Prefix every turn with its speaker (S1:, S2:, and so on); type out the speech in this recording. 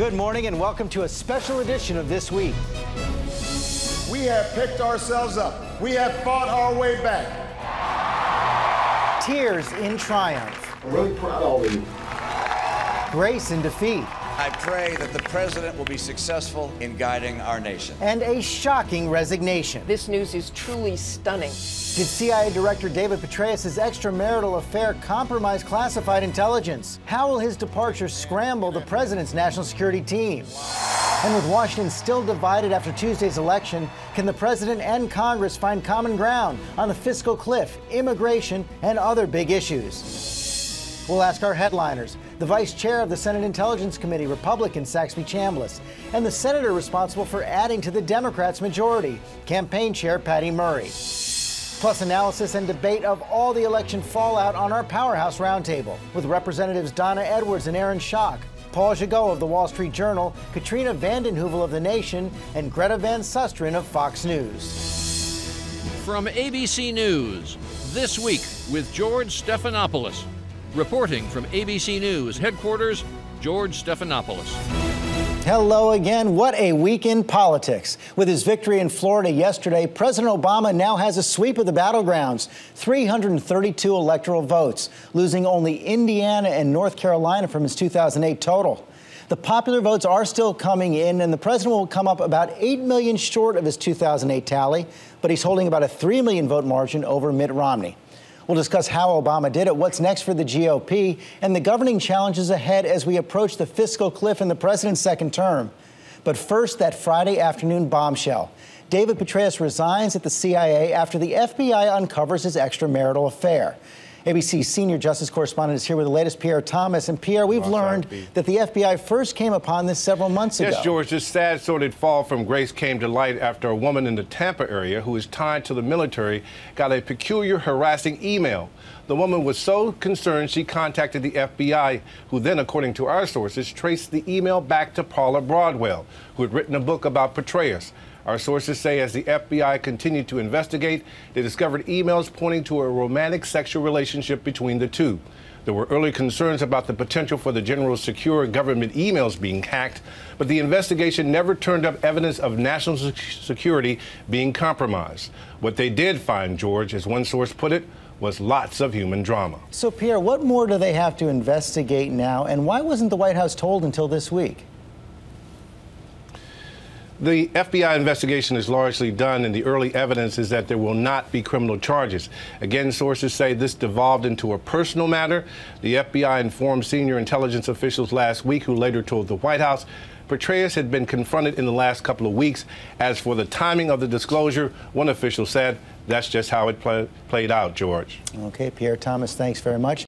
S1: Good morning and welcome to a special edition of This Week.
S2: We have picked ourselves up. We have fought our way back.
S1: Tears in triumph.
S3: I'm really proud of you.
S1: Grace in defeat.
S4: I pray that the president will be successful in guiding our nation.
S1: And a shocking resignation.
S5: This news is truly stunning.
S1: Did CIA Director David Petraeus' extramarital affair compromise classified intelligence? How will his departure scramble the president's national security team? And with Washington still divided after Tuesday's election, can the president and Congress find common ground on the fiscal cliff, immigration, and other big issues? We'll ask our headliners the vice chair of the Senate Intelligence Committee, Republican Saxby Chambliss, and the senator responsible for adding to the Democrats' majority, campaign chair Patty Murray. Plus, analysis and debate of all the election fallout on our Powerhouse Roundtable with Representatives Donna Edwards and Aaron Schock, Paul Gigot of the Wall Street Journal, Katrina vanden Heuvel of The Nation, and Greta Van Susteren of Fox News.
S6: From ABC News, This Week with George Stephanopoulos. Reporting from ABC News headquarters, George Stephanopoulos.
S1: Hello again. What a week in politics. With his victory in Florida yesterday, President Obama now has a sweep of the battlegrounds 332 electoral votes, losing only Indiana and North Carolina from his 2008 total. The popular votes are still coming in, and the president will come up about 8 million short of his 2008 tally, but he's holding about a 3 million vote margin over Mitt Romney. We'll discuss how Obama did it, what's next for the GOP, and the governing challenges ahead as we approach the fiscal cliff in the president's second term. But first, that Friday afternoon bombshell. David Petraeus resigns at the CIA after the FBI uncovers his extramarital affair. ABC senior justice correspondent is here with the latest, Pierre Thomas. And Pierre, we've learned that the FBI first came upon this several months
S7: yes,
S1: ago.
S7: Yes, George, this sad, sordid fall from grace came to light after a woman in the Tampa area who is tied to the military got a peculiar, harassing email. The woman was so concerned she contacted the FBI, who then, according to our sources, traced the email back to Paula Broadwell, who had written a book about Petraeus. Our sources say as the FBI continued to investigate, they discovered emails pointing to a romantic sexual relationship between the two. There were early concerns about the potential for the general secure government emails being hacked, but the investigation never turned up evidence of national security being compromised. What they did find, George, as one source put it, was lots of human drama.
S1: So, Pierre, what more do they have to investigate now, and why wasn't the White House told until this week?
S7: The FBI investigation is largely done, and the early evidence is that there will not be criminal charges. Again, sources say this devolved into a personal matter. The FBI informed senior intelligence officials last week, who later told the White House Petraeus had been confronted in the last couple of weeks. As for the timing of the disclosure, one official said that's just how it play, played out, George.
S1: Okay, Pierre Thomas, thanks very much.